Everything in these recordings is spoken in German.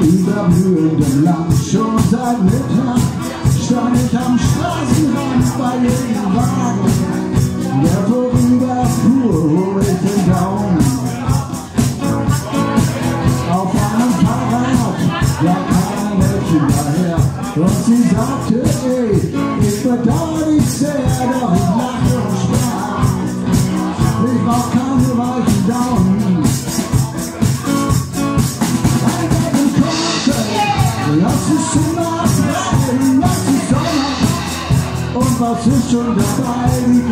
über blühendem Land schon seit Mittag stand ich am Straßenrand und sie sagte, ey, ich bedauere dich sehr, doch ich lachte und sprach. Ich brauch keine weichen Daumen. Lass es immer brennen, lass es Sommer Und was ist schon dabei,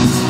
Peace.